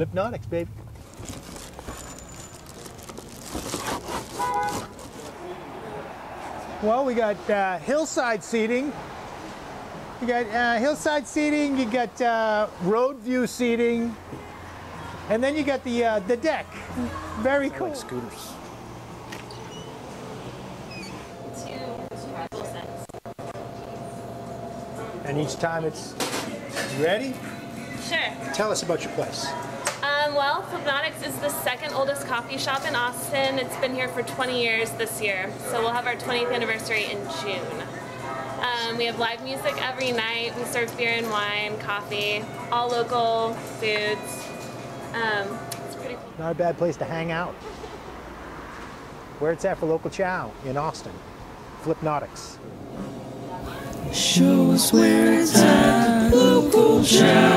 Flipnotics, baby. Well, we got uh, hillside seating. You got uh, hillside seating. You got uh, road view seating, and then you got the uh, the deck. Very I cool. like scooters. And each time it's ready. Sure. Tell us about your place. Um, well, Flipnotics is the second oldest coffee shop in Austin. It's been here for 20 years this year, so we'll have our 20th anniversary in June. Um, we have live music every night. We serve beer and wine, coffee, all local foods. Um, it's pretty cool. Not a bad place to hang out. Where it's at for LocalCiao in Austin. Flipnotics. Show us where it's at, LocalCiao.